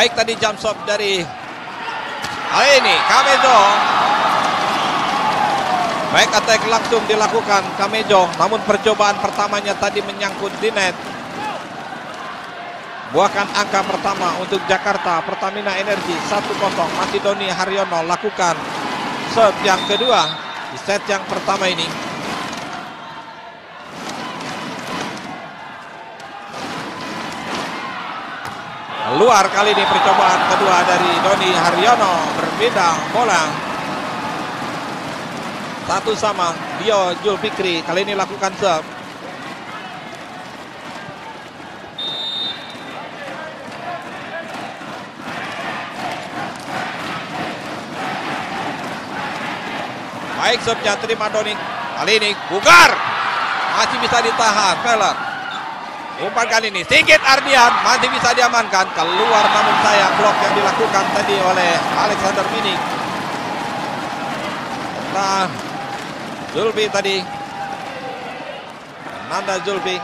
Baik tadi jump shot dari kali ini Kamejo. Baik attack langsung dilakukan Kamejo, namun percobaan pertamanya tadi menyangkut di net. Buahkan angka pertama untuk Jakarta Pertamina Energi 1-0 masih Doni Haryono lakukan serve yang kedua di set yang pertama ini. Luar kali ini percobaan kedua dari Doni Haryono berbeda bola. Satu sama Dio Julfikri kali ini lakukan serve. Baik serve-nya terima Doni. Kali ini Bugar masih bisa ditahan Peler. Umpan kali ini. Sedikit Ardian masih bisa diamankan. Keluar namun sayang blok yang dilakukan tadi oleh Alexander Mining. Nah, Zulfi tadi. Nanda Zulfi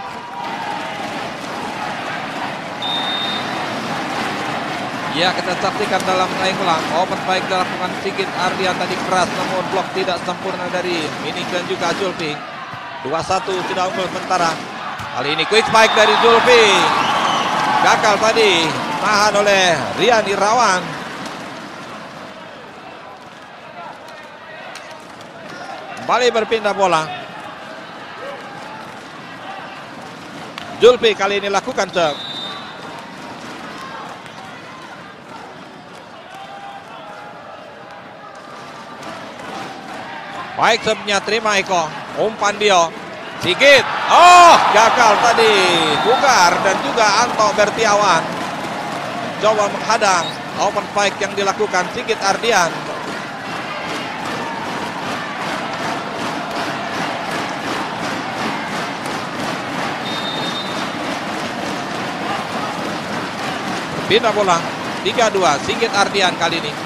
Ya kita saksikan dalam tayang ulang Open baik dilakukan Sigit Ardian tadi keras namun blok tidak sempurna dari Mining dan juga Zulfi 2-1 tidak unggul sementara Kali ini quick spike dari Zulfi Gagal tadi Tahan oleh Rian Irawan Kembali berpindah bola Zulfi kali ini lakukan serve Baik serve-nya terima Eko. Umpan Dio. Sigit. Oh, gagal tadi. Bugar dan juga Anto Bertiawan. Coba menghadang open spike yang dilakukan Sigit Ardian. Pindah bola. 3-2 Sigit Ardian kali ini.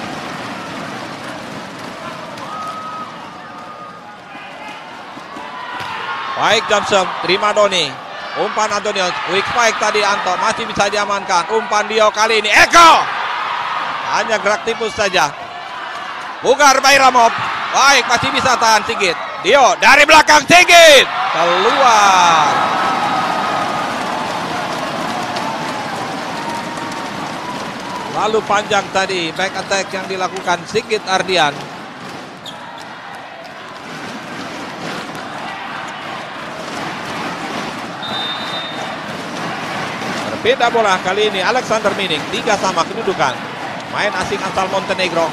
Baik Johnson, terima Doni. Umpan Antonio, quick spike tadi Anto masih bisa diamankan. Umpan Dio kali ini Eko. Hanya gerak tipus saja. Bugar Bayramov. Baik, masih bisa tahan Sigit. Dio dari belakang Sigit. Keluar. Lalu panjang tadi back attack yang dilakukan Sigit Ardian. Berbeda bola kali ini Alexander Mining. Tiga sama kedudukan. Main asing asal Montenegro.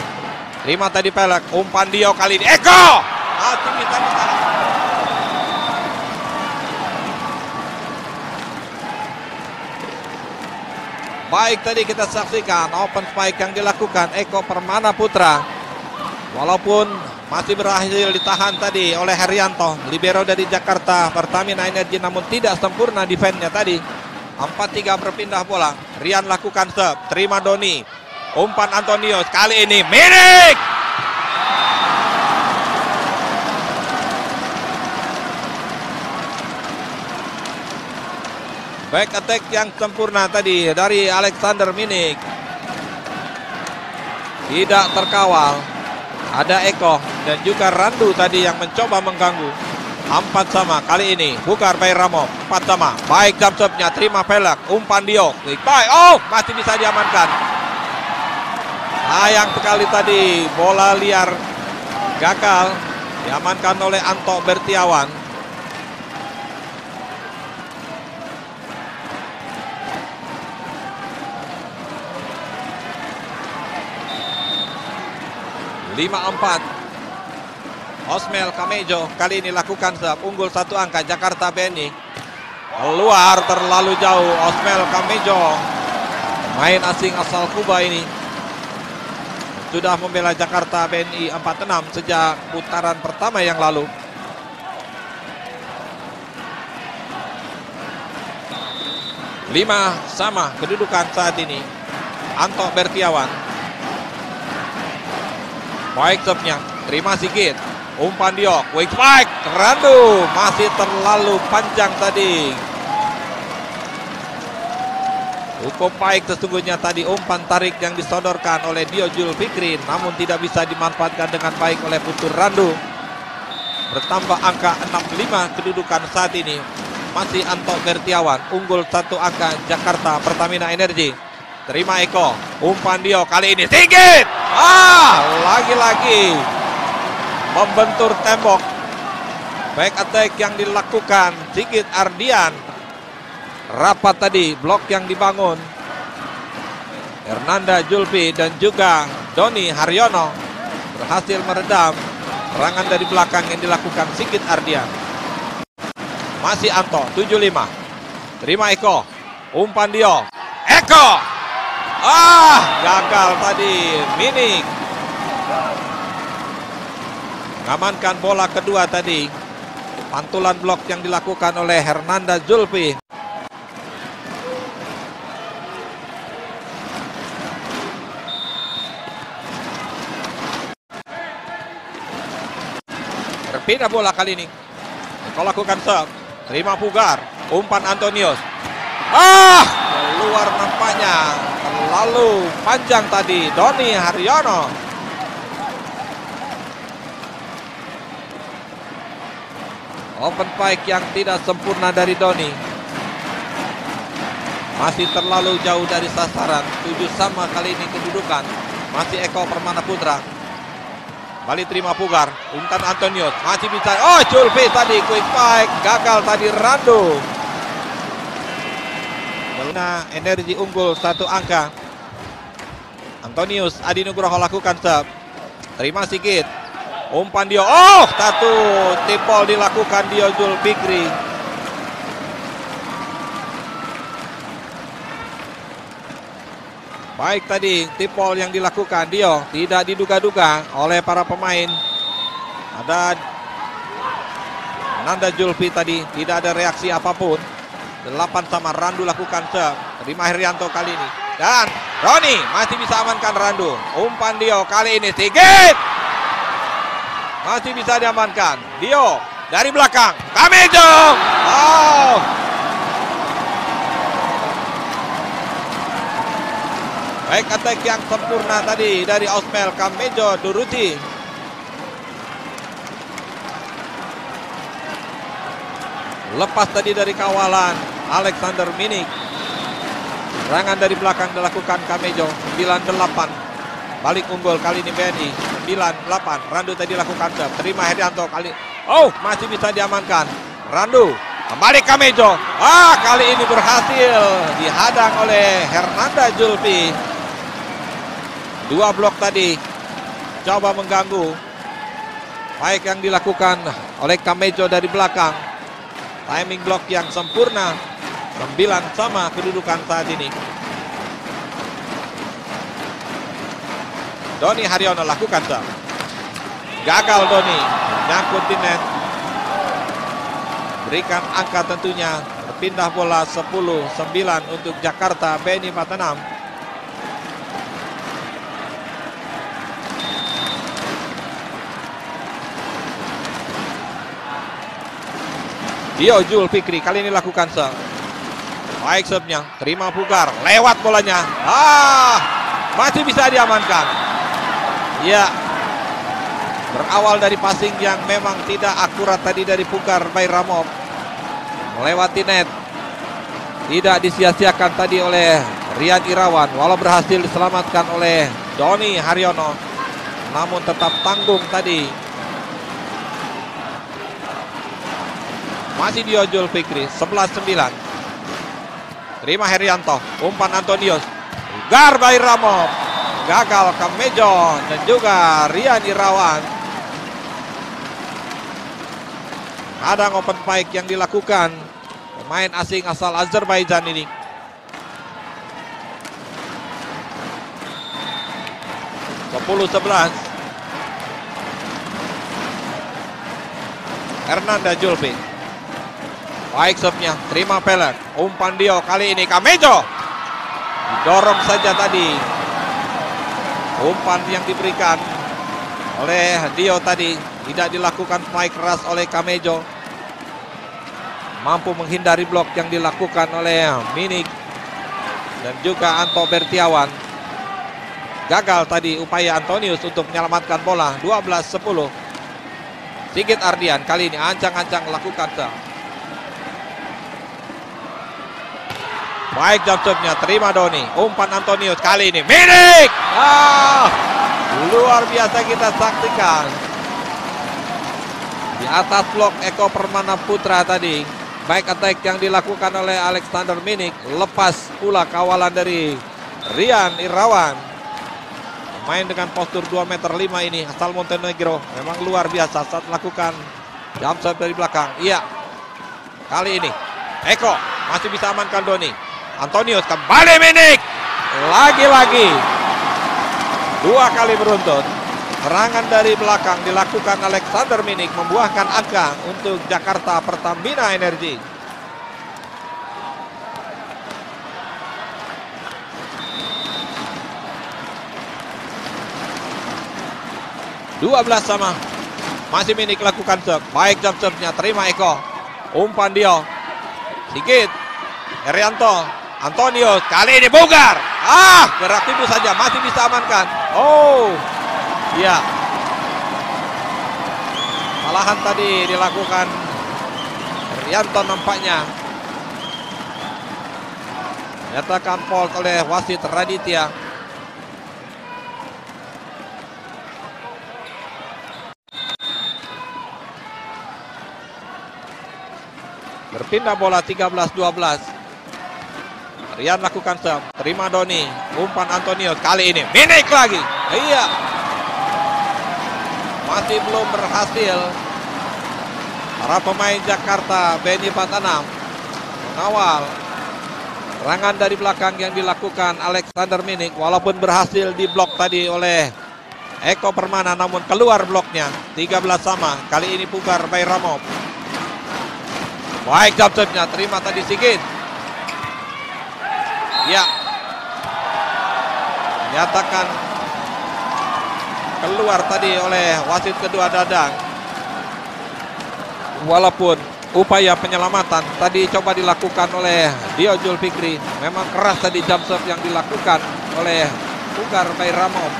Terima tadi pelek. Umpan Dio kali ini. Eko! Baik tadi kita saksikan open spike yang dilakukan Eko Permana Putra. Walaupun masih berhasil ditahan tadi oleh Herianto, libero dari Jakarta Pertamina Energi namun tidak sempurna defense-nya tadi. 4-3 berpindah bola. Rian lakukan serve. Terima Doni. Umpan Antonio. Kali ini Minik. Back attack yang sempurna tadi dari Alexander Minik. Tidak terkawal. Ada Eko dan juga Randu tadi yang mencoba mengganggu. Empat sama kali ini. Bukar Bayramo Empat sama. Baik shot-nya. Terima pelak. Umpan Dio Baik Oh masih bisa diamankan. Sayang sekali tadi. Bola liar Gagal. Diamankan oleh Anto Bertiawan. Lima empat Osmel Kamejo kali ini lakukan serve unggul satu angka Jakarta BNI keluar terlalu jauh Osmel Kamejo. Main asing asal Kuba ini sudah membela Jakarta BNI 46 sejak putaran pertama yang lalu. Lima sama kedudukan saat ini Anto Bertiawan. Baik serve-nya terima Sigit Umpan Dio, quick spike, Randu masih terlalu panjang tadi. Cukup baik sesungguhnya tadi umpan tarik yang disodorkan oleh Dio Jul Fikri namun tidak bisa dimanfaatkan dengan baik oleh Putur Randu. Bertambah angka 65 kedudukan saat ini. Masih Anto Bertiawan unggul satu angka Jakarta Pertamina Energi. Terima Eko, umpan Dio kali ini sedikit. Ah, lagi-lagi membentur tembok. Back attack yang dilakukan Sigit Ardian. Rapat tadi blok yang dibangun. Hernanda Julpi dan juga Doni Haryono berhasil meredam serangan dari belakang yang dilakukan Sigit Ardian. Masih Anto 75 terima Eko. Umpan Dio. Eko! Ah gagal tadi Minik ngamankan bola kedua tadi pantulan blok yang dilakukan oleh Hernanda Julpi Pindah bola kali ini. Kau lakukan serve. Terima Pugar. Umpan Antonius. Ah! Keluar nampaknya. Terlalu panjang tadi. Doni Haryono. Open pike yang tidak sempurna dari Doni. Masih terlalu jauh dari sasaran. Tujuh sama kali ini kedudukan. Masih Eko Permana Putra. Balik terima Pugar. Umtan Antonius. Masih bisa. Oh Julfi tadi. Quick fight. Gagal tadi Rando. Luna energi unggul satu angka. Antonius Adi Nugroho lakukan sub. Terima Sigit. Umpan dia. Oh satu. Tipol dilakukan dia Julfikri. Baik tadi tipol yang dilakukan Dio tidak diduga-duga oleh para pemain. Ada Nanda Julfi tadi tidak ada reaksi apa pun. Delapan sama Randu lakukan se. Terima Herianto kali ini. Dan Roni masih bisa amankan Randu. Umpan Dio kali ini Sigit. Masih bisa diamankan. Dio dari belakang. Kamejo. Oh, Baik attack yang sempurna tadi dari Osmel Kamejo Duruti. Lepas tadi dari kawalan Alexander Minik. Serangan dari belakang dilakukan Kamejo 98. Balik unggul kali ini BNI 98. Randu tadi lakukan terima Herianto kali. Oh masih bisa diamankan. Randu kembali Kamejo. Ah kali ini berhasil dihadang oleh Hernanda Julfi. Dua blok tadi coba mengganggu. Baik yang dilakukan oleh Kamejo dari belakang. Timing blok yang sempurna. Sembilan sama kedudukan saat ini. Doni Haryono lakukan sah. Gagal Doni. Nyangkut di net. Berikan angka tentunya. Berpindah bola 10-9 untuk Jakarta Beni Matanam. Dio Jul Fikri kali ini lakukan serve. Baik serve-nya, terima Pugar, lewat bolanya. Ah, masih bisa diamankan. Ya, berawal dari passing yang memang tidak akurat tadi dari Pugar by. Melewati net. Tidak disia-siakan tadi oleh Rian Irawan. Walau berhasil diselamatkan oleh Doni Haryono. Namun tetap tanggung tadi Masih Diojul Fikri 11-9. Terima Herianto. Umpan Antonius. Garbai Ramov. Gagal Kamejo dan juga Rian Irawan. Ada open pike yang dilakukan pemain asing asal Azerbaijan ini. Sepuluh sebelas. Hernanda Julfi. Baik serve-nya, terima Peler. Umpan Dio kali ini Kamejo. Didorong saja tadi. Umpan yang diberikan oleh Dio tadi tidak dilakukan fight keras oleh Kamejo. Mampu menghindari blok yang dilakukan oleh Minik dan juga Anto Bertiawan. Gagal tadi upaya Antonius untuk menyelamatkan bola 12-10. Sigit Ardian kali ini ancang-ancang lakukan Baik jump terima Doni. Umpan Antonius kali ini. Minik! Ah, luar biasa kita saksikan. Di atas blok Eko Permana Putra tadi. Baik attack yang dilakukan oleh Alexander Minik. Lepas pula kawalan dari Rian Irawan. Main dengan postur 2 meter 5 ini asal Montenegro. Memang luar biasa saat melakukan jump shot dari belakang. Iya. Kali ini Eko masih bisa amankan Doni. Antonius kembali Minik. Lagi-lagi. Dua kali beruntun. Serangan dari belakang dilakukan Alexander Minik membuahkan angka untuk Jakarta Pertamina Energi. Dua belas sama. Masih Minik lakukan serve. Baik jump serve-nya. Terima Eko. Umpan dia. Sigit. Herianto. Antonius. Kali ini Bogar. Ah, gerak tipu saja. Masih bisa amankan. Oh, Iya. Malahan tadi dilakukan Rianto nampaknya. Nyatakan fault oleh wasit Raditya. Berpindah bola 13-12. Rian lakukan serve. Terima Doni. Umpan Antonius. Kali ini Minik lagi. Iya masih belum berhasil. Para pemain Jakarta, Benny Patanam mengawal serangan dari belakang yang dilakukan Alexander Minik walaupun berhasil diblok tadi oleh Eko Permana namun keluar bloknya 13 sama kali ini pugar by Ramov baik jump terima tadi Sigit ya nyatakan keluar tadi oleh wasit kedua Dadang. Walaupun upaya penyelamatan tadi coba dilakukan oleh Dio Julfikri. Memang keras tadi jump serve yang dilakukan oleh Pugar Bayramov.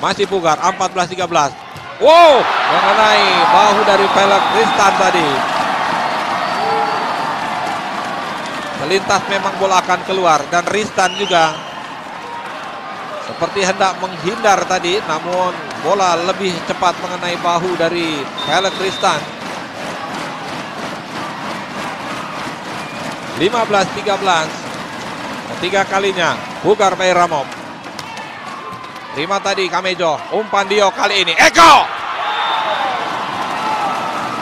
Masih Pugar 14-13. Wow, mengenai bahu dari Pelek Tristan tadi. Melintas memang bola akan keluar dan Ristan juga seperti hendak menghindar tadi namun bola lebih cepat mengenai bahu dari Pelek Tristan 15-13 ketiga kalinya Bugar Bayramov terima tadi Kamejo umpan Dio kali ini Eko!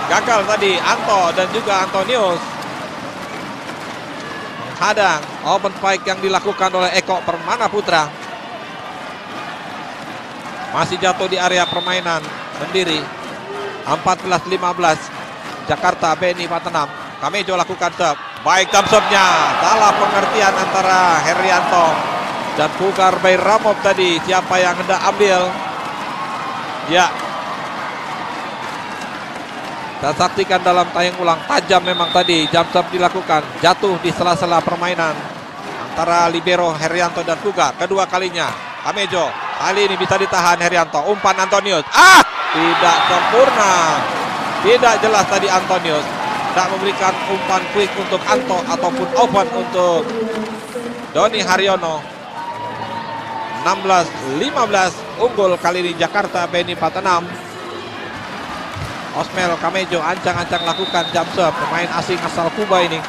Gagal tadi Anto dan juga Antonius menghadang open fight yang dilakukan oleh Eko Permana Putra masih jatuh di area permainan sendiri. 14-15 Jakarta Beni Patenam. Kamejo lakukan serve. Baik jump. Salah pengertian antara Herianto dan Pugar Bayramov tadi. Siapa yang hendak ambil? Ya. Kita saksikan dalam tayang ulang tajam memang tadi jump serve dilakukan. Jatuh di sela-sela permainan antara Libero Herianto dan Pugar. Kedua kalinya Kamejo Kali ini bisa ditahan Herianto. Umpan Antonius. Ah, tidak sempurna. Tidak jelas tadi Antonius. Tidak memberikan umpan quick untuk Anto ataupun open untuk Doni Haryono. 16-15 unggul kali ini Jakarta Beni Patenam. Osmel Kamejo ancang-ancang lakukan jump serve pemain asing asal Kuba ini.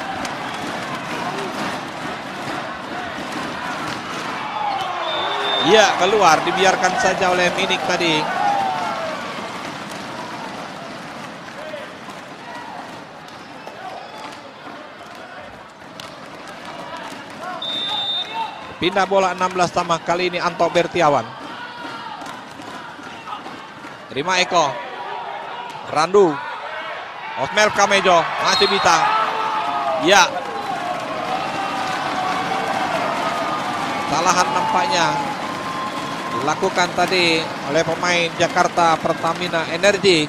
Iya keluar dibiarkan saja oleh Minik tadi. Pindah bola 16 sama kali ini Anto Bertiawan. Terima Eko. Randu. Osmel Kamejo masih bintang. Ya. Salahan nampaknya dilakukan tadi oleh pemain Jakarta Pertamina Energi.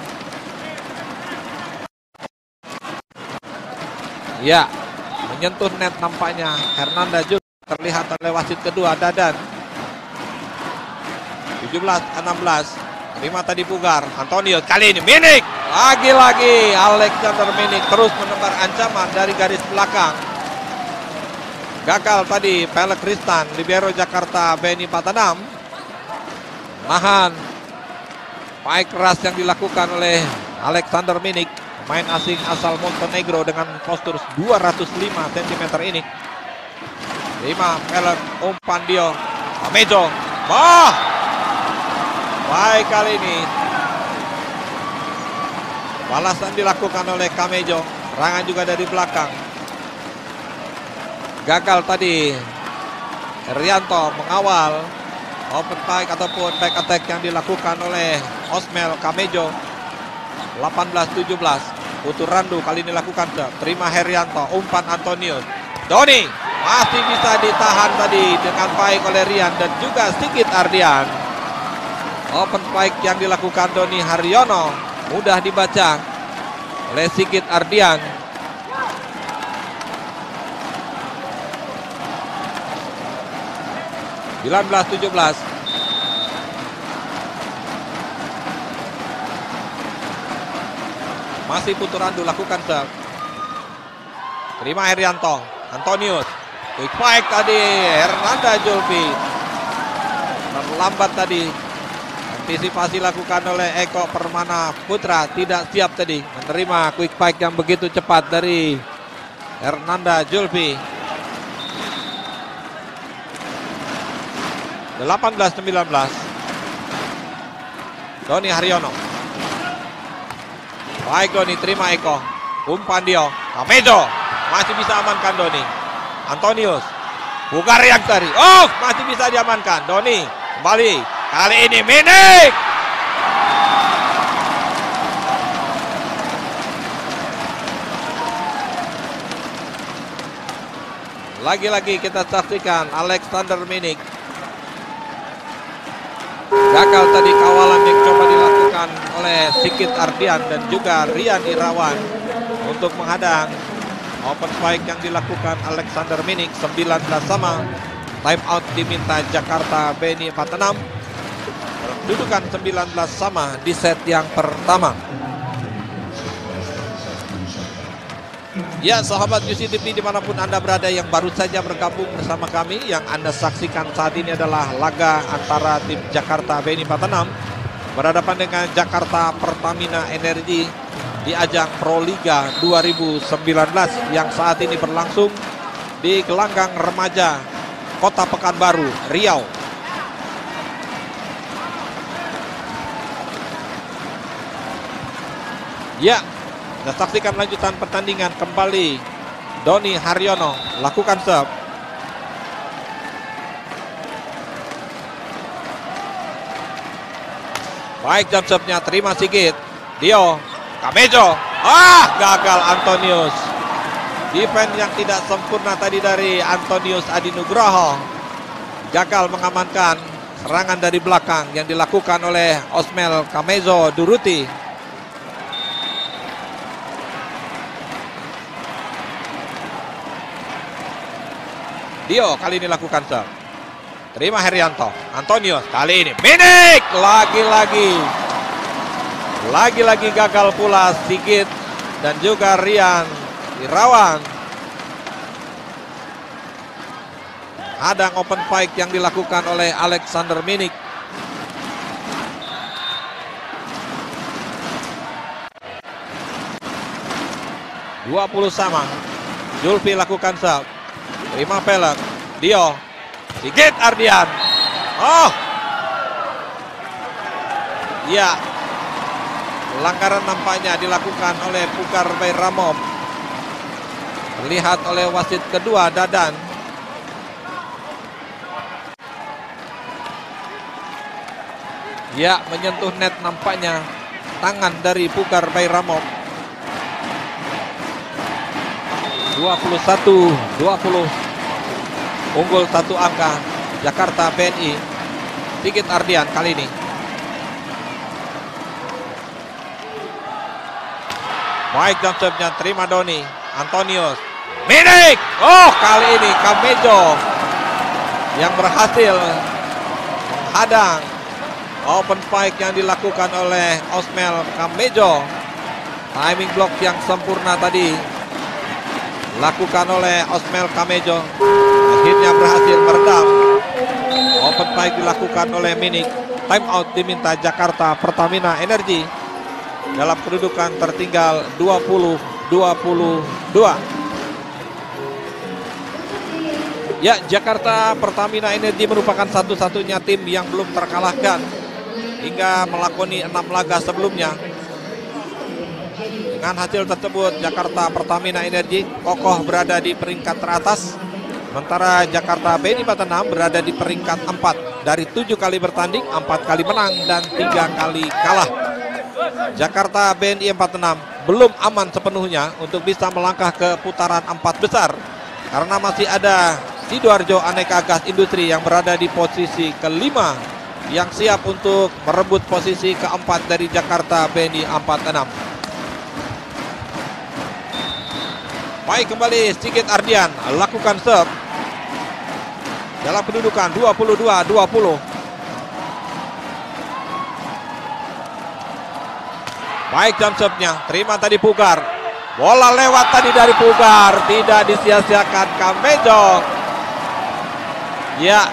Ya, menyentuh net nampaknya Hernanda juga terlihat oleh wasit kedua Dadan 17 16 terima tadi Pugar Antonio kali ini Minik lagi-lagi Alexander Minik terus menebar ancaman dari garis belakang gagal tadi Pelek Kristan libero Jakarta Beni Patanam nahan Baik keras yang dilakukan oleh Alexander Minik Main asing asal Montenegro dengan postur 205 cm ini. 5 Pelek umpan Dio. Amejo. Wah. Baik kali ini. Balasan dilakukan oleh Kamejo. Serangan juga dari belakang. Gagal tadi. Rianto mengawal open back ataupun back attack yang dilakukan oleh Osmel Kamejo 18-17 Putu Randu kali ini lakukan terima Herianto, umpan Antonius. Doni masih bisa ditahan tadi dengan baik oleh Rian dan juga sedikit Ardian. Open spike yang dilakukan Doni Haryono mudah dibaca oleh Sigit Ardian. Sembilan belas tujuh belas. Masih Puturandu lakukan serve. Terima Herianto. Antonius. Quick fight tadi. Hernanda Julfi. Terlambat tadi. Antisipasi lakukan oleh Eko Permana Putra. Tidak siap tadi. Menerima quick fight yang begitu cepat dari Hernanda Julfi. 18-19. Doni Haryono. Baik Doni, terima Eko. Umpan Dio. Kamejo. Masih bisa amankan Doni. Antonius. Bukan yang tadi. Oh, masih bisa diamankan. Doni. Kembali. Kali ini Minik. Lagi-lagi kita saksikan Alexander Minik Gagal tadi kawalan yang coba dilakukan oleh Sikit Ardian dan juga Rian Irawan untuk menghadang open spike yang dilakukan Alexander Minik 19 sama. Time out diminta Jakarta Beni 46. Dudukan 19 sama di set yang pertama. Ya sahabat UCTV di mana pun Anda berada yang baru saja bergabung bersama kami Yang Anda saksikan saat ini adalah laga antara tim Jakarta Beni 46 Berhadapan dengan Jakarta Pertamina Energi di ajang Pro Liga 2019 Yang saat ini berlangsung di gelanggang remaja Kota Pekanbaru, Riau Ya, kita saksikan lanjutan pertandingan kembali. Doni Haryono lakukan serve. Baik jump serve-nya, terima Sigit. Dio, Kamejo. Ah, gagal Antonius. Defense yang tidak sempurna tadi dari Antonius Adinugroho. Gagal mengamankan serangan dari belakang yang dilakukan oleh Osmel Kamezo Duruti. Dio kali ini lakukan serve. Terima Herianto. Antonio kali ini. Minik lagi-lagi. Lagi-lagi gagal pula Sigit dan juga Rian Irawan. Hadang open fight yang dilakukan oleh Alexander Minik. Dua puluh sama. Julfi lakukan serve. Terima pelek. Dio. Sigit Ardian. Oh. Ya. Pelanggaran nampaknya dilakukan oleh Pukar Bayramov. Terlihat oleh wasit kedua Dadan. Ya, menyentuh net nampaknya tangan dari Pukar Bayramov. 21 20 Unggul satu angka Jakarta BNI. Sigit Ardian kali ini. Baik jump serve-nya terima Doni. Antonius. Minik. Oh, kali ini Kamejo yang berhasil menghadang open fight yang dilakukan oleh Osmel Kamejo. Timing block yang sempurna tadi lakukan oleh Osmel Kamejo. Akhirnya berhasil meredam. Open fight dilakukan oleh Minik. Time out diminta Jakarta Pertamina Energi dalam kedudukan tertinggal 20-22. Ya, Jakarta Pertamina Energi merupakan satu-satunya tim yang belum terkalahkan hingga melakoni enam laga sebelumnya. Dengan hasil tersebut, Jakarta Pertamina Energi kokoh berada di peringkat teratas. Sementara Jakarta BNI Batanam berada di peringkat 4 dari tujuh kali bertanding, empat kali menang dan tiga kali kalah. Jakarta BNI 46 belum aman sepenuhnya untuk bisa melangkah ke putaran empat besar karena masih ada Sidoarjo Aneka Gas Industri yang berada di posisi kelima yang siap untuk merebut posisi keempat dari Jakarta BNI 46. Baik kembali Sigit Ardian lakukan serve dalam kedudukan 22-20. Baik jam serve-nya, terima tadi Pugar. Bola lewat tadi dari Pugar, tidak disia-siakan Kamejo. Ya.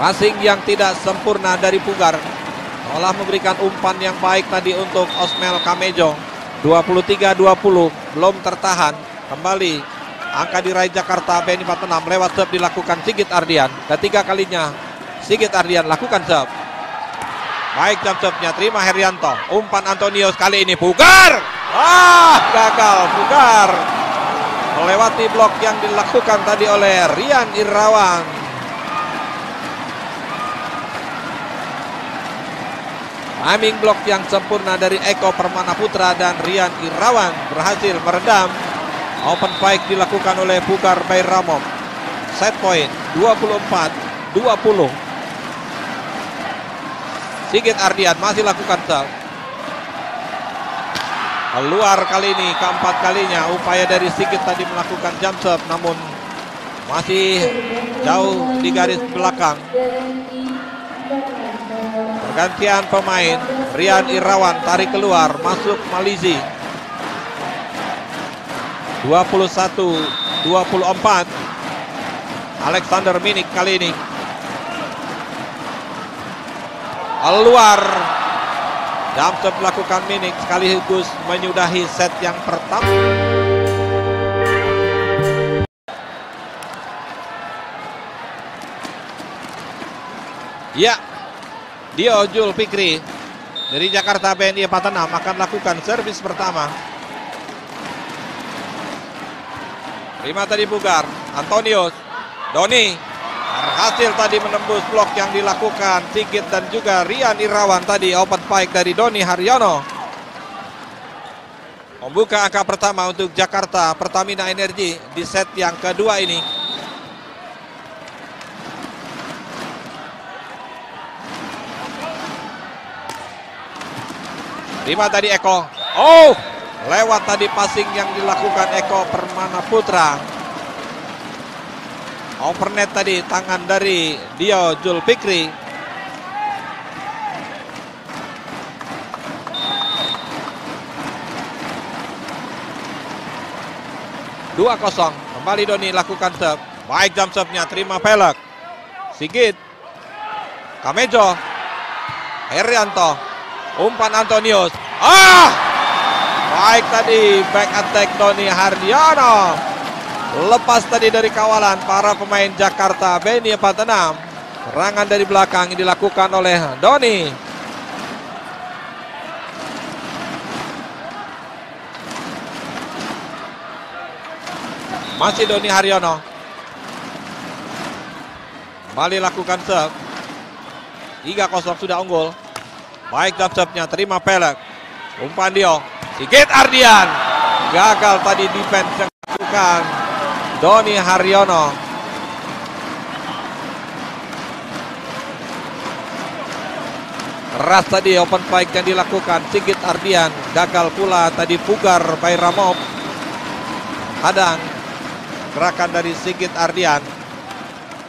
Passing yang tidak sempurna dari Pugar. Olah memberikan umpan yang baik tadi untuk Osmel Kamejo. 23-20, belum tertahan. Kembali Angka diraih Jakarta BNI 46 lewat serve dilakukan Sigit Ardian. Ketiga kalinya Sigit Ardian lakukan serve. Baik jam serve-nya terima Herianto. Umpan Antonius kali ini Pugar. Ah, gagal Pugar. Melewati blok yang dilakukan tadi oleh Rian Irawan. Timing blok yang sempurna dari Eko Permana Putra dan Rian Irawan berhasil meredam Open fight dilakukan oleh Pugar Bayramov. Set point 24-20. Sigit Ardian masih lakukan serve. Keluar kali ini keempat kalinya upaya dari Sigit tadi melakukan jump serve namun masih jauh di garis belakang. Pergantian pemain Rian Irawan tarik keluar masuk Malizi. 21 24 Alexander Minik kali ini. Keluar. Damsep melakukan Minik sekaligus menyudahi set yang pertama. Ya Dio Jul Fikri dari Jakarta BNI 46 akan lakukan servis pertama Terima tadi Bugar. Antonius. Doni. Berhasil tadi menembus blok yang dilakukan Sigit dan juga Rian Irawan tadi open fight dari Doni Haryono. Membuka angka pertama untuk Jakarta Pertamina Energi di set yang kedua ini. Lima tadi Eko. Oh, Lewat tadi passing yang dilakukan Eko Permana Putra. Overnet tadi tangan dari Dio Jul Fikri. Dua kosong. Kembali Doni lakukan serve. Baik jump serve-nya. Terima pelek. Sigit. Kamejo. Herianto. Umpan Antonius. Ah! Baik tadi back attack Doni Hardiano. Lepas tadi dari kawalan para pemain Jakarta Beni 46. Serangan dari belakang yang dilakukan oleh Doni. Masih Doni Haryono. Kembali lakukan serve. 3-0 sudah unggul. Baik jump serve-nya, terima pelek. Umpan Dio. Sigit Ardian. Gagal tadi defense yang dilakukan Doni Haryono. Keras tadi open fight yang dilakukan Sigit Ardian. Gagal pula tadi Pugar by Ramov. Hadang. Gerakan dari Sigit Ardian.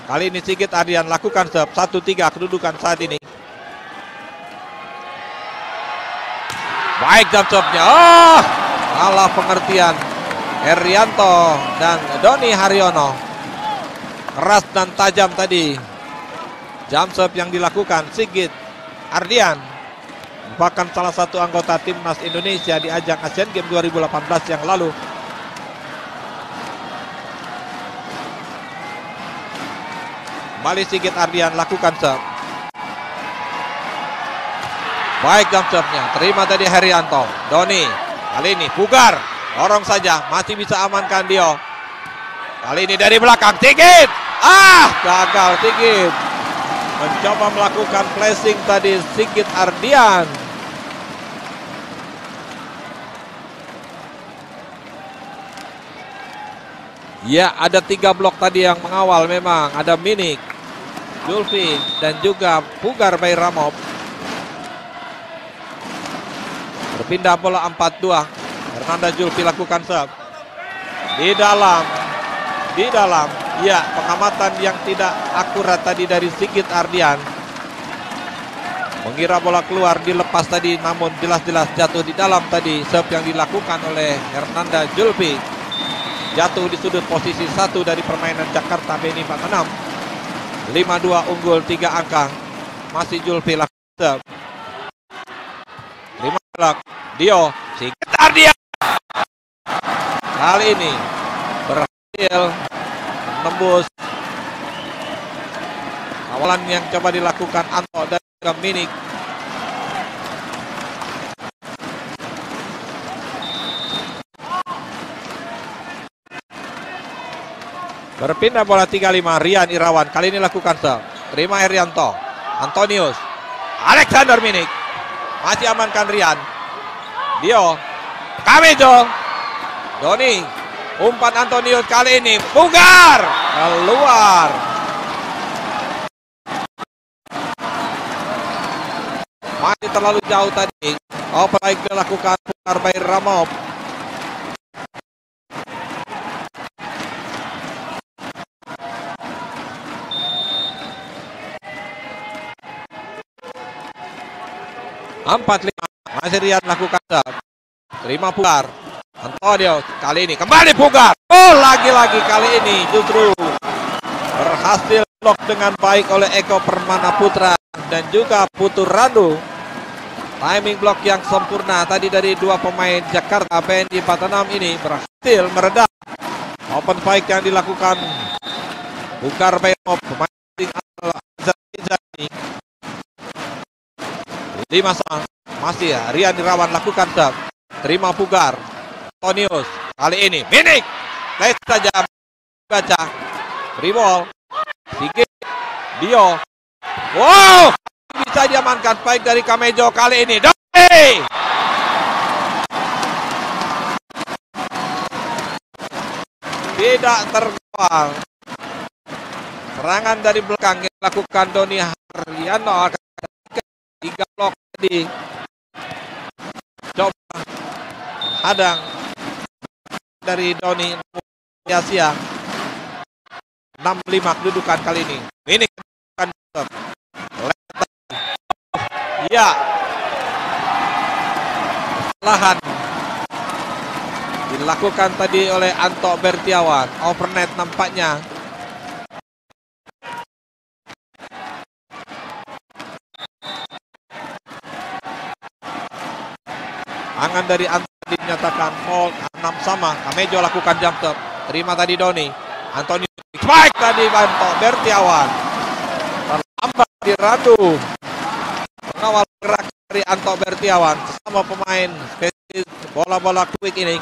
Kali ini Sigit Ardian lakukan serve. 1-3 kedudukan saat ini. Baik jump serve-nya. Oh, salah pengertian. Herianto dan Doni Haryono. Keras dan tajam tadi. Jump serve yang dilakukan Sigit Ardian merupakan salah satu anggota timnas Indonesia di ajang Asian Games 2018 yang lalu. Kembali Sigit Ardian lakukan serve. Baik serve-nya. Terima tadi Herianto. Doni. Kali ini Pugar. Dorong saja. Masih bisa amankan Dio. Kali ini dari belakang. Sigit. Ah, gagal Sigit. Mencoba melakukan flashing tadi Sigit Ardian. Ya, ada tiga blok tadi yang mengawal memang. Ada Minik, Julfi, dan juga Pugar by Berpindah bola 4-2. Hernanda Julfi lakukan serve. Di dalam. Di dalam. Ya, pengamatan yang tidak akurat tadi dari Sigit Ardian. Mengira bola keluar dilepas tadi namun jelas-jelas jatuh di dalam tadi serve yang dilakukan oleh Hernanda Julfi. Jatuh di sudut posisi satu dari permainan Jakarta Beni 46. 5-2 unggul 3 angka. Masih Julfi lakukan serve. Blok. Dio. Sigit Ardian. Kali ini berhasil menembus awalan yang coba dilakukan Anto dan juga Minik. Berpindah bola 35 Rian Irawan kali ini lakukan serve. Terima Herianto. Antonius. Alexander Minik. Masih amankan Rian. Dio. Kamejo. Doni. Umpan Antonio kali ini. Bugar. Keluar. Masih terlalu jauh tadi. Open dilakukan Pugar by Ramov. 4 5 masih Rian lakukan terima Pugar Antonio kali ini kembali Pugar. Oh lagi-lagi kali ini justru berhasil blok dengan baik oleh Eko Permana Putra dan juga Putu Randu. Timing blok yang sempurna tadi dari dua pemain Jakarta PNI 46 ini berhasil meredam open fight yang dilakukan Bukar Beno pemain lima sang masih ya Rian Irawan lakukan serve terima Pugar Antonius. Kali ini Minik! Lihat saja baca. Ribol Sigit Dio. Wow! Bisa diamankan baik dari Kamejo kali ini. Doni tidak terkawal serangan dari belakang yang dilakukan Doni Harliano tiga blok tadi coba hadang dari Doni Asia 65 kedudukan kali ini. Ini kan ya lahan. Dilakukan tadi oleh Anto Bertiawan. Overnet nampaknya Angan dari Anto dinyatakan foul 6 sama. Kamejo lakukan jump stop. Terima tadi Doni. Antonio spike tadi Anto Bertiawan. Terlambat di Radu. Pengawal gerak dari Anto Bertiawan sama pemain bola-bola quick ini.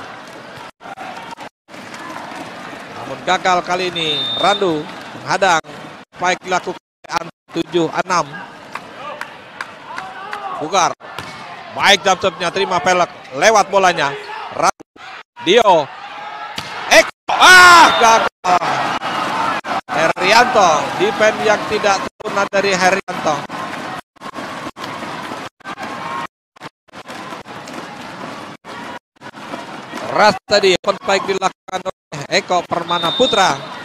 Namun gagal kali ini Randu menghadang spike dilakukan 7 6. Bugar Baik jump terima pelek. Lewat bolanya. Dio. Eko. Ah, gagal. Herianto. Defend yang tidak sempurna dari Herianto. Ras tadi, baik dilakukan oleh Eko Permana Putra.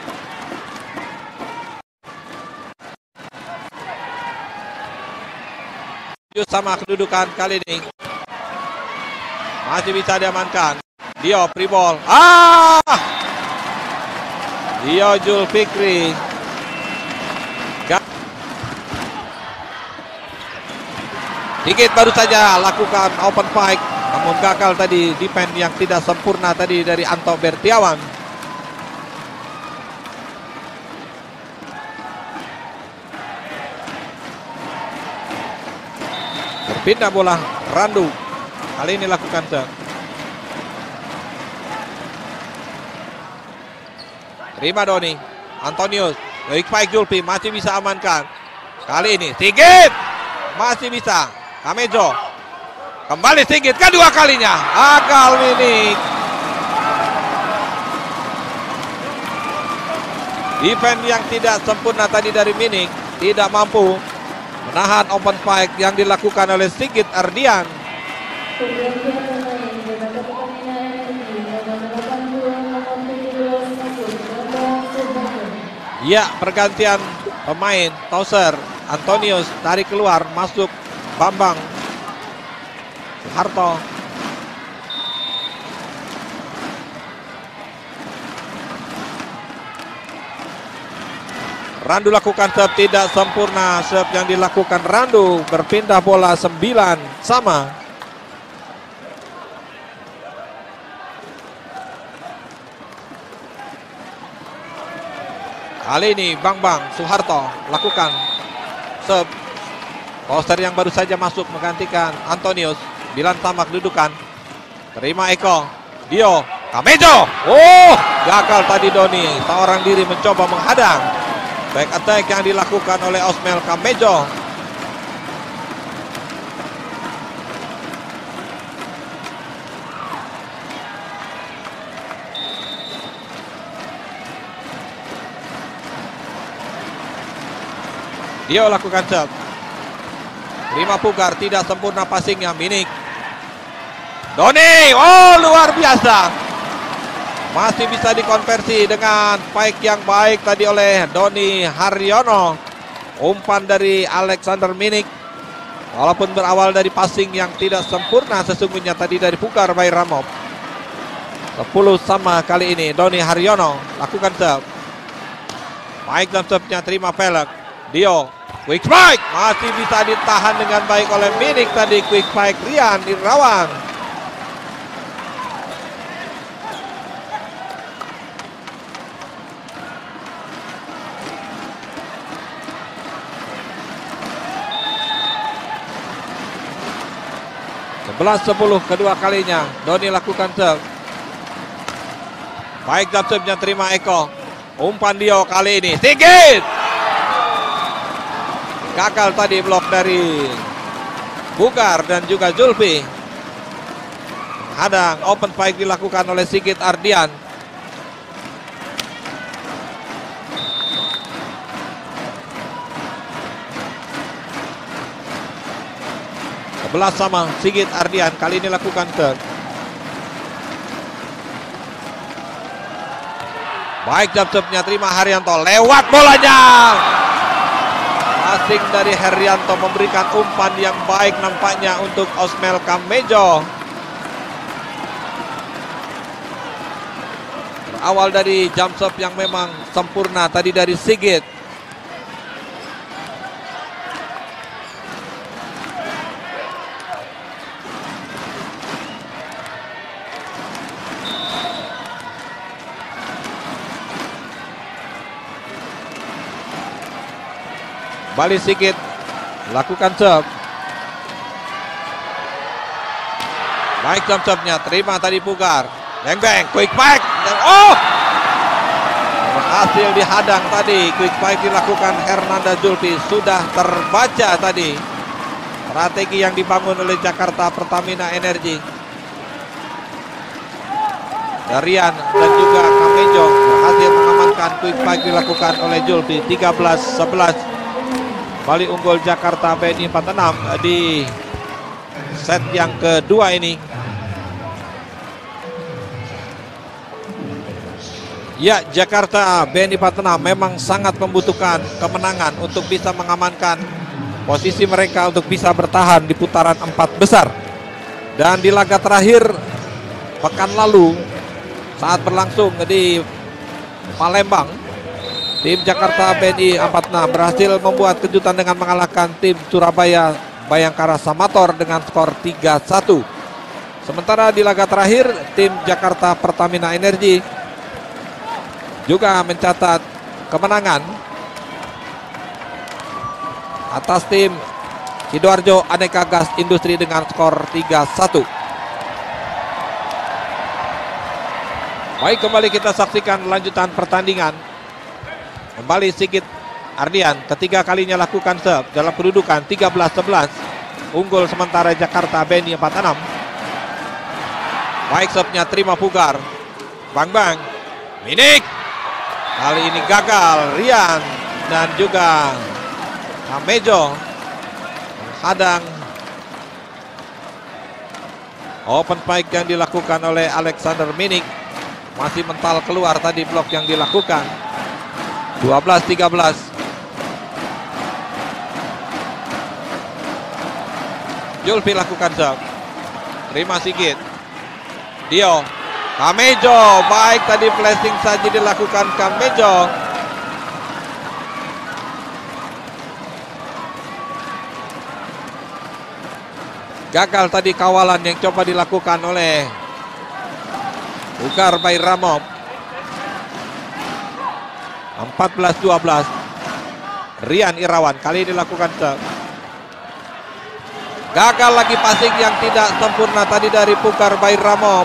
Sama kedudukan kali ini. Masih bisa diamankan. Dio Pribol. Ah! Dio Julfikri. Dikit baru saja lakukan open fight. Namun gagal tadi defense yang tidak sempurna tadi dari Anto Bertiawan. Berpindah bola Randu. Kali ini lakukan set. Terima Doni. Antonius. Baik baik Julpi masih bisa amankan. Kali ini Sigit masih bisa. Kamejo. Kembali Sigit kedua kalinya. Akal ini. Event yang tidak sempurna tadi dari Minik tidak mampu menahan open fight yang dilakukan oleh Sigit Ardian. Ya, pergantian pemain Toser Antonius tarik keluar masuk Bambang Harto Randu lakukan serve tidak sempurna serve yang dilakukan Randu berpindah bola 9 sama Kali ini Bang Bang Soeharto lakukan sub. Poster yang baru saja masuk menggantikan Antonius. Bilan tamak dudukan. Terima Eko. Dio. Kamejo. Oh, gagal tadi Doni. Seorang diri mencoba menghadang. Back attack yang dilakukan oleh Osmel Kamejo. Dia lakukan serve. Terima pugar, tidak sempurna passingnya Minik. Doni, oh luar biasa. Masih bisa dikonversi dengan spike yang baik tadi oleh Doni Haryono. Umpan dari Alexander Minik. Walaupun berawal dari passing yang tidak sempurna sesungguhnya tadi dari Pugar Bayramov. 10 sama kali ini Doni Haryono lakukan serve. Baik dan serve-nya terima Pelek. Dio, quick strike masih bisa ditahan dengan baik oleh Minik tadi quick strike Rian Irawan. Sebelas sepuluh kedua kalinya Doni lakukan serve. Baik serve-nya terima Eko. Umpan Dio kali ini. Sigit Gagal tadi blok dari Bugar dan juga Julfi. Hadang open fight dilakukan oleh Sigit Ardian. Sebelas sama Sigit Ardian kali ini lakukan turn. Baik jump terima Haryanto lewat bolanya. Asing dari Herianto memberikan umpan yang baik nampaknya untuk Osmel Kamejo. Awal dari jump shot yang memang sempurna tadi dari Sigit. Balik sedikit. Lakukan serve. Baik jump serve-nya. Terima tadi Pugar. Bang bang. Quick back. Oh! Berhasil dihadang tadi. Quick back dilakukan Hernanda Julfi. Sudah terbaca tadi. Strategi yang dibangun oleh Jakarta Pertamina Energi. Darian dan juga Kamejo berhasil mengamankan quick back dilakukan oleh Julfi 13-11 Balik unggul Jakarta BNI 46 di set yang kedua ini. Ya, Jakarta BNI Patena memang sangat membutuhkan kemenangan untuk bisa mengamankan posisi mereka untuk bisa bertahan di putaran empat besar. Dan di laga terakhir pekan lalu saat berlangsung di Palembang, tim Jakarta BNI 46 berhasil membuat kejutan dengan mengalahkan tim Surabaya Bayangkara Samator dengan skor 3-1. Sementara di laga terakhir, tim Jakarta Pertamina Energi juga mencatat kemenangan atas tim Sidoarjo Aneka Gas Industri dengan skor 3-1. Baik kembali kita saksikan lanjutan pertandingan. Kembali Sigit Ardian ketiga kalinya lakukan serve dalam kedudukan 13-11. Unggul sementara Jakarta Beni 46. Baik serve-nya terima Pugar. Bang Bang. Minik Kali ini gagal Rian dan juga Kamejo menghadang open spike yang dilakukan oleh Alexander Minik masih mental keluar tadi blok yang dilakukan 12-13 Julfi lakukan serve terima Sigit Dio Kamejo, baik tadi flashing saja dilakukan Kamejo. Gagal tadi kawalan yang coba dilakukan oleh Ukar Bayramov. 14-12. Rian Irawan kali ini dilakukan Gagal lagi passing yang tidak sempurna tadi dari Pukar Bayramov.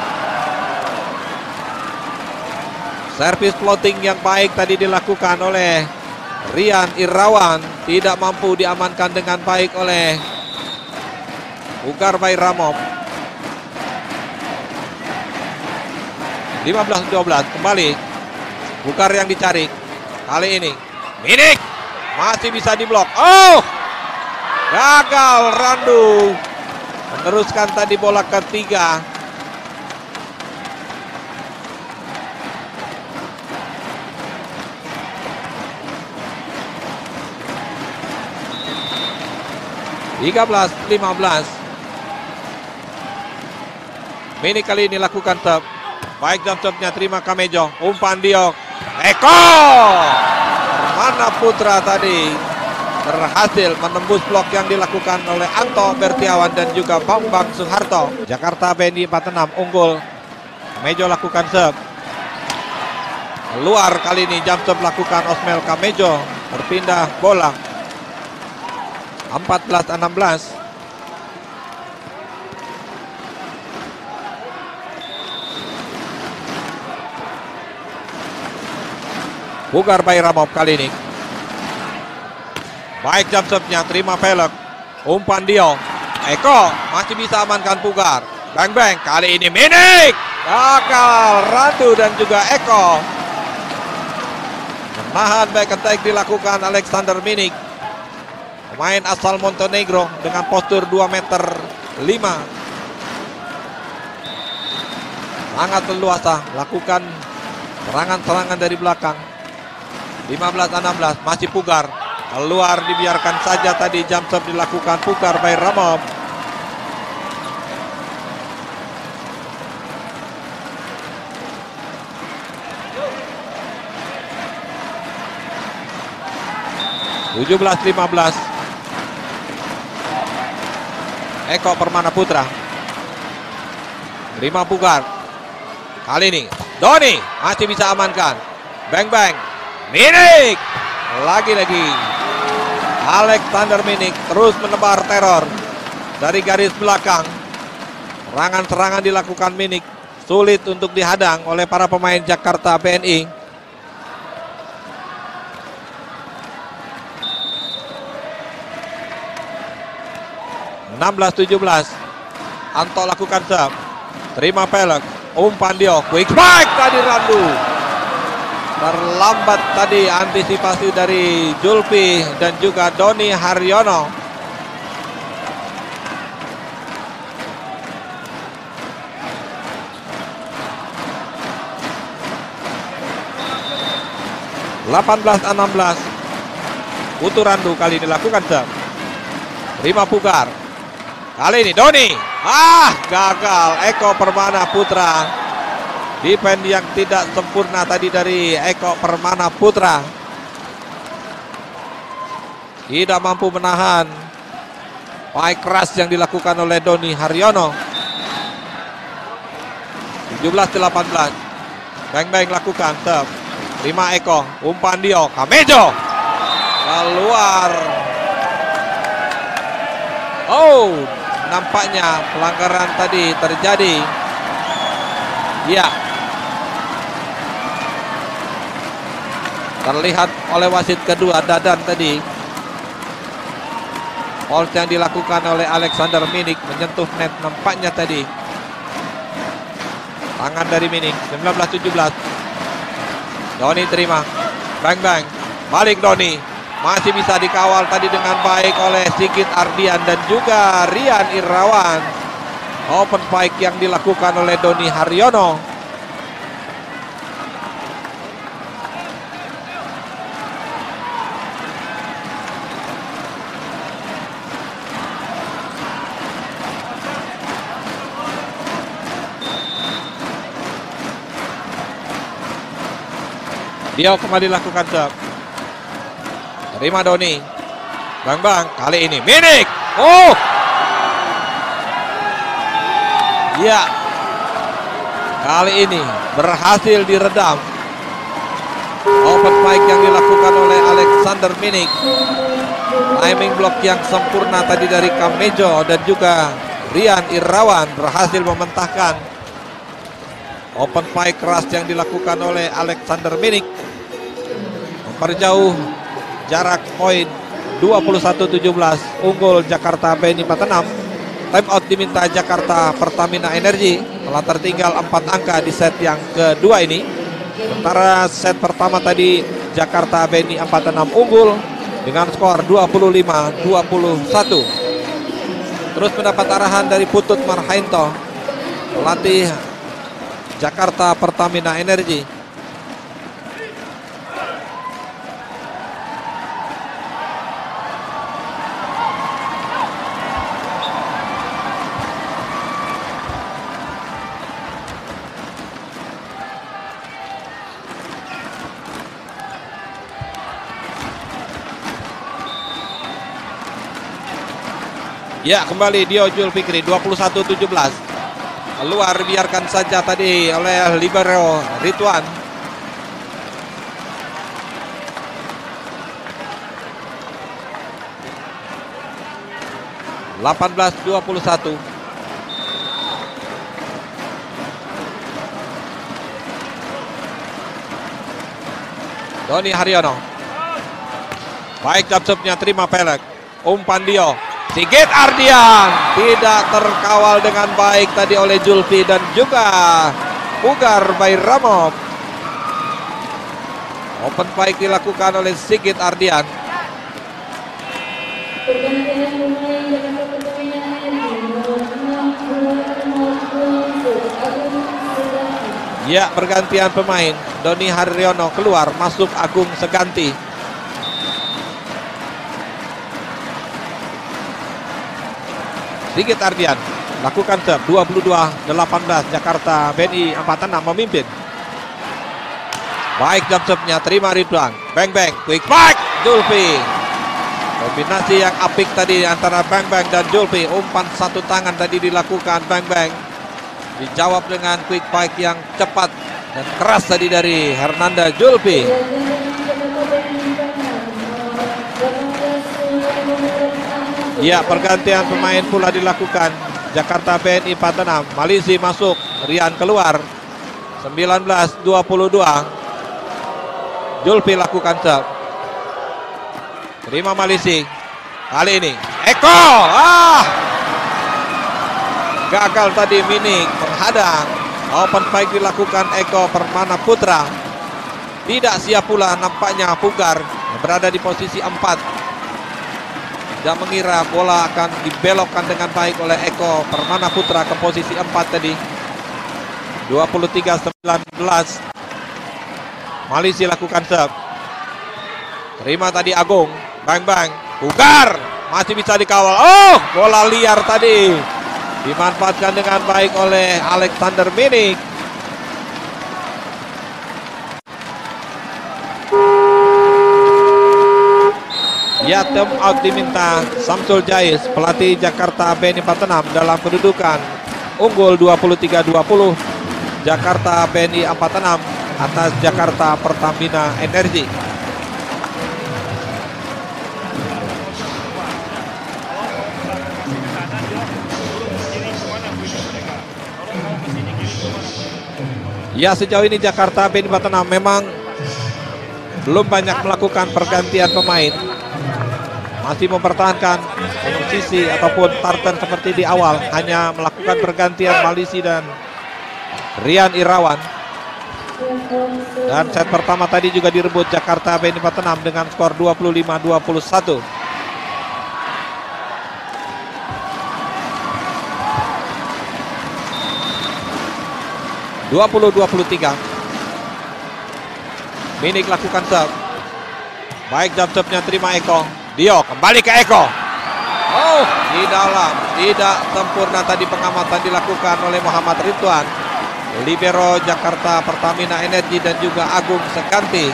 Servis floating yang baik tadi dilakukan oleh Rian Irawan. Tidak mampu diamankan dengan baik oleh Ugar Bayramov. 15-12 kembali. Bukar yang dicari. Kali ini Minik masih bisa diblok. Oh! Gagal Randu. Meneruskan tadi bola ketiga. 13-15. Mini kali ini lakukan tep. Baik jump tepnya terima Kamejo. Umpan Diok. Eko! Mana Putra tadi berhasil menembus blok yang dilakukan oleh Anto Bertiawan dan juga Bambang Soeharto. Jakarta BNI 46 unggul. Kamejo lakukan serve. Luar kali ini jump serve lakukan Osmel Kamejo. Berpindah bola 14-16. Bugar Bayramov kali ini. Baik jump serve-nya, terima pelek. Umpan Dio. Eko masih bisa amankan Pugar. Bang bang kali ini Minik. Gagal Ratu dan juga Eko. Menahan back attack dilakukan Alexander Minik. Pemain asal Montenegro dengan postur 2 meter 5. Sangat leluasa lakukan serangan-serangan dari belakang. 15-16 masih Pugar. Keluar dibiarkan saja tadi jam serve dilakukan Pugar by Ramov. Tujuh belas lima belas Eko Permana Putra. Terima Pugar. Kali ini Doni masih bisa amankan. Bang bang. Minik. Lagi-lagi. Alexander Minik terus menebar teror dari garis belakang. Serangan-serangan dilakukan Minik. Sulit untuk dihadang oleh para pemain Jakarta BNI. 16-17. Anto lakukan serve. Terima pelek. Umpan Dio. Quick strike tadi Randu. Terlambat tadi antisipasi dari Julpi dan juga Doni Haryono. 18-16. Putu Randu kali ini lakukan serve. Terima Pugar. Kali ini Doni. Ah, gagal. Eko Permana Putra. Defend yang tidak sempurna tadi dari Eko Permana Putra. Tidak mampu menahan. Baik keras yang dilakukan oleh Doni Haryono. 17-18. Bang-bang lakukan. Serve. Terima Eko. Umpan Dio. Kamejo. Keluar. Oh, nampaknya pelanggaran tadi terjadi. Ya. Terlihat oleh wasit kedua Dadan tadi. Hold yang dilakukan oleh Alexander Minik menyentuh net nampaknya tadi. Tangan dari Minik 19-17. Doni terima. Bang bang. Balik Doni. Masih bisa dikawal tadi dengan baik oleh Sigit Ardian dan juga Rian Irawan. Open spike yang dilakukan oleh Doni Haryono. Dia kembali lakukan serve. Terima Doni. Bang Bang, kali ini Minik. Oh. Ya. Kali ini berhasil diredam. Open fight yang dilakukan oleh Alexander Minik. Timing block yang sempurna tadi dari Kamejo dan juga Rian Irawan berhasil mementahkan open fight keras yang dilakukan oleh Alexander Minik. Memperjauh jarak poin 21-17 unggul Jakarta BNI 46 time out diminta Jakarta Pertamina Energi telah tertinggal 4 angka di set yang kedua ini. Sementara set pertama tadi Jakarta BNI 46 unggul dengan skor 25-21 terus mendapat arahan dari Putut Marhainto. Pelatih Jakarta Pertamina Energi Ya kembali Dio Julfikri 21-17 Keluar biarkan saja tadi oleh Libero Rituan. Delapan belas dua puluh satu. Doni Haryono. Baik jabsubnya terima pelek. Umpan Dio Sigit Ardian tidak terkawal dengan baik tadi oleh Julfi dan juga Pugar by Ramov. Open fight dilakukan oleh Sigit Ardian. Ya, pergantian pemain. Doni Haryono keluar, masuk Agung Seganti. Sigit Ardian lakukan serve 22 18 Jakarta BNI 46 memimpin. Baik jump serve-nya terima Ridwan. Bang bang quick back Julfi. Kombinasi yang apik tadi antara Bang Bang dan Julfi. Umpan satu tangan tadi dilakukan Bang Bang. Dijawab dengan quick fight yang cepat dan keras tadi dari Hernanda Julfi. Ya, pergantian pemain pula dilakukan. Jakarta BNI 46, Malisi masuk, Rian keluar. 19-22. Julfi lakukan serve. Terima Malisi. Kali ini Eko. Ah! Gagal tadi Minik menghadang. Open fight dilakukan Eko Permana Putra. Tidak siap pula nampaknya Pugar berada di posisi 4 dan mengira bola akan dibelokkan dengan baik oleh Eko Permana Putra ke posisi 4 tadi 23-19 Malisi lakukan serve Terima tadi Agung. Bang bang. Pugar. Masih bisa dikawal. Oh, bola liar tadi. Dimanfaatkan dengan baik oleh Alexander Minik. Ya tim out diminta Samsul Jais pelatih Jakarta BNI 46 dalam kedudukan unggul 23-20 Jakarta BNI 46 atas Jakarta Pertamina Energi. Ya sejauh ini Jakarta BNI 46 memang belum banyak melakukan pergantian pemain masih mempertahankan posisi ataupun tartan seperti di awal hanya melakukan pergantian Malisi dan Rian Irawan. Dan set pertama tadi juga direbut Jakarta BNI 46 dengan skor 25-21 20-23 Minik lakukan serve baik jump serve-nya terima Eko Dio kembali ke Eko. Oh, di dalam tidak sempurna tadi pengamatan dilakukan oleh Muhammad Ridwan. Libero Jakarta Pertamina Energi dan juga Agung Sekanti.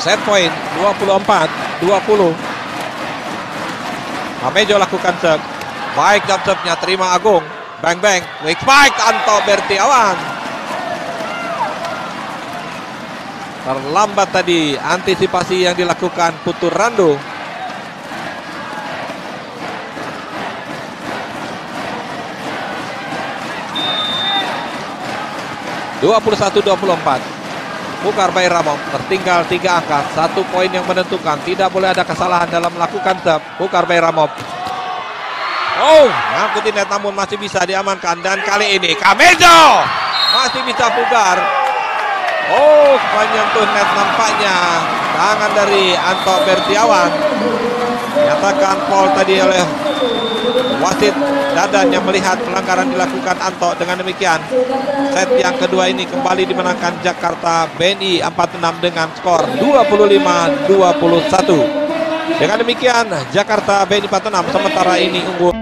Set point 24-20. Mamejo lakukan serve. Baik jump serve-nya terima Agung. Bang bang, quick spike Anto Bertiawan. Terlambat tadi antisipasi yang dilakukan Putur Rando. Dua puluh satu dua puluh empat. Bukar Bay Ramon tertinggal tiga angka, satu poin yang menentukan. Tidak boleh ada kesalahan dalam melakukan serve. Bukar Bay Ramon Oh, ngangkutin net namun masih bisa diamankan. Dan kali ini Kamejo masih bisa pugar. Oh, menyentuh net nampaknya. Tangan dari Anto Bertiawan. Nyatakan foul tadi oleh wasit Dadan yang melihat pelanggaran dilakukan Anto. Dengan demikian set yang kedua ini kembali dimenangkan Jakarta BNI 46 dengan skor 25-21 dengan demikian Jakarta BNI 46 sementara ini unggul